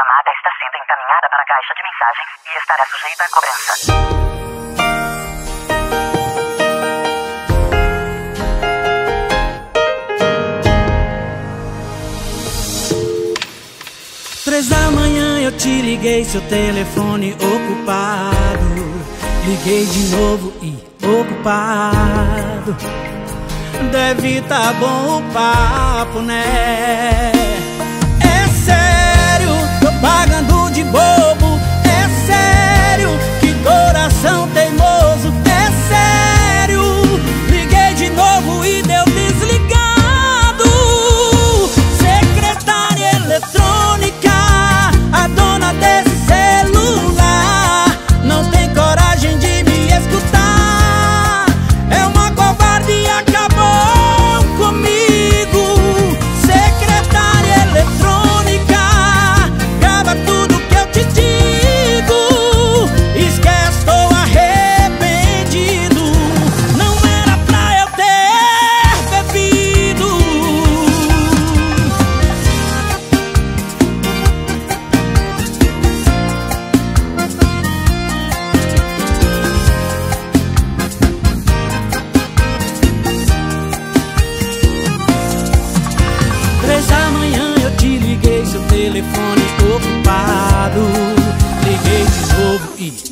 chamada está sendo encaminhada para a caixa de mensagens e estará sujeita a cobrança. Três da manhã eu te liguei, seu telefone ocupado. Liguei de novo e ocupado. Deve tá bom o papo, né? telefone ocupado. Liguei de novo e